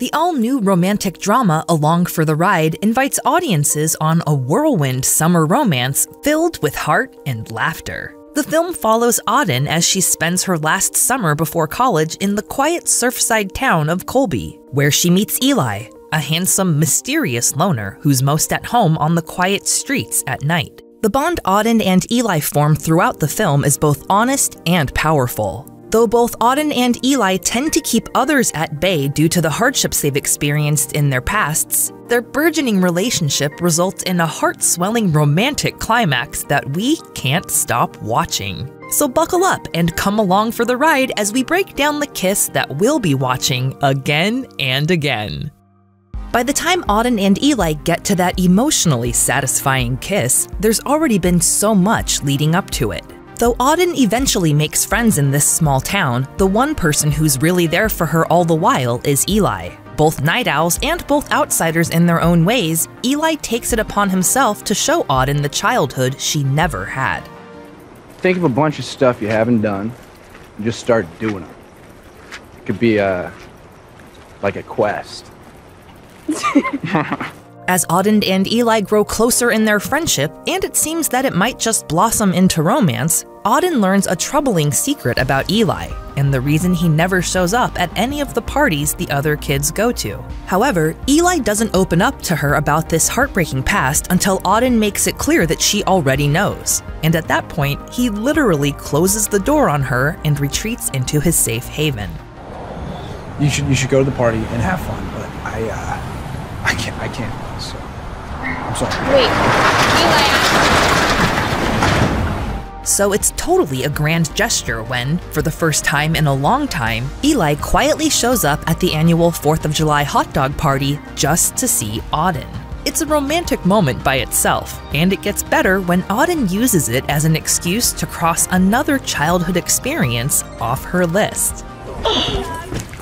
The all new romantic drama Along for the Ride invites audiences on a whirlwind summer romance filled with heart and laughter. The film follows Auden as she spends her last summer before college in the quiet surfside town of Colby, where she meets Eli, a handsome, mysterious loner who's most at home on the quiet streets at night. The bond Auden and Eli form throughout the film is both honest and powerful. Though both Auden and Eli tend to keep others at bay due to the hardships they've experienced in their pasts, their burgeoning relationship results in a heart swelling romantic climax that we can't stop watching. So buckle up and come along for the ride as we break down the kiss that we'll be watching again and again. By the time Auden and Eli get to that emotionally satisfying kiss, there's already been so much leading up to it. Though Auden eventually makes friends in this small town, the one person who's really there for her all the while is Eli. Both night owls and both outsiders in their own ways, Eli takes it upon himself to show Auden the childhood she never had. Think of a bunch of stuff you haven't done and just start doing them. It could be a, uh, like a quest. As Auden and Eli grow closer in their friendship, and it seems that it might just blossom into romance, Auden learns a troubling secret about Eli, and the reason he never shows up at any of the parties the other kids go to. However, Eli doesn't open up to her about this heartbreaking past until Auden makes it clear that she already knows. And at that point, he literally closes the door on her and retreats into his safe haven. You should you should go to the party and have fun, but I uh, I can't I can't. So I'm sorry. Wait, Eli. So it's totally a grand gesture when, for the first time in a long time, Eli quietly shows up at the annual 4th of July hot dog party just to see Auden. It's a romantic moment by itself, and it gets better when Auden uses it as an excuse to cross another childhood experience off her list.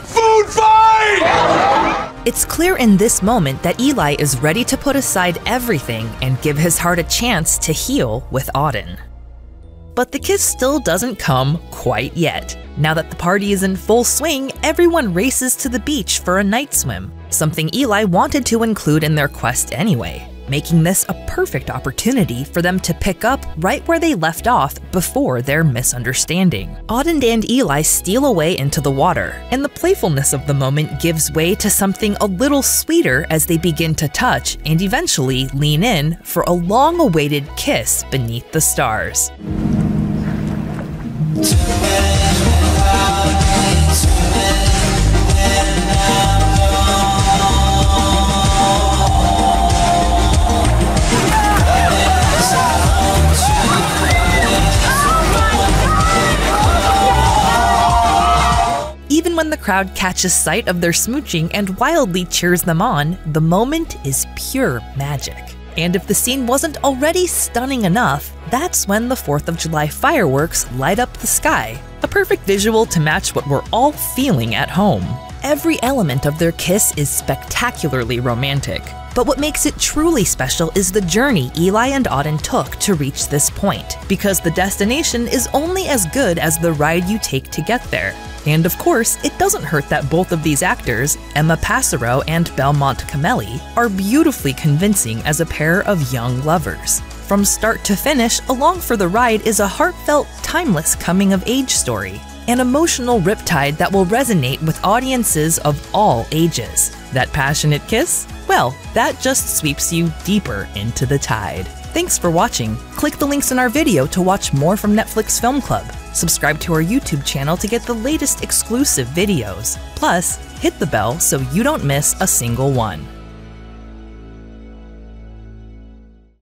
Food fight! It's clear in this moment that Eli is ready to put aside everything and give his heart a chance to heal with Auden. But the kiss still doesn't come quite yet. Now that the party is in full swing, everyone races to the beach for a night swim, something Eli wanted to include in their quest anyway, making this a perfect opportunity for them to pick up right where they left off before their misunderstanding. Auden and Eli steal away into the water, and the playfulness of the moment gives way to something a little sweeter as they begin to touch and eventually lean in for a long awaited kiss beneath the stars. When the crowd catches sight of their smooching and wildly cheers them on, the moment is pure magic. And if the scene wasn't already stunning enough, that's when the 4th of July fireworks light up the sky, a perfect visual to match what we're all feeling at home. Every element of their kiss is spectacularly romantic. But what makes it truly special is the journey Eli and Auden took to reach this point, because the destination is only as good as the ride you take to get there. And of course, it doesn't hurt that both of these actors, Emma Pasarow and Belmont Cameli, are beautifully convincing as a pair of young lovers. From start to finish, Along for the Ride is a heartfelt, timeless coming of age story, an emotional riptide that will resonate with audiences of all ages. That passionate kiss? Well, that just sweeps you deeper into the tide. Thanks for watching. Click the links in our video to watch more from Netflix Film Club. Subscribe to our YouTube channel to get the latest exclusive videos. Plus, hit the bell so you don't miss a single one.